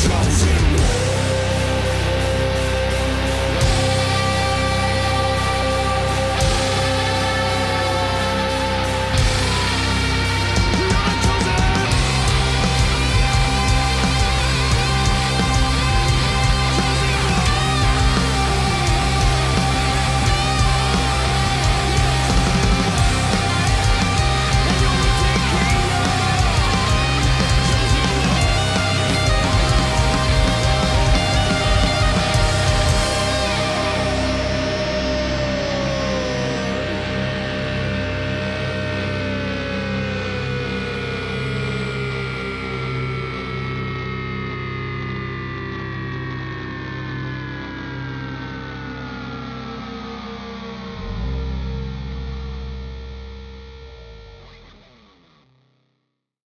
Just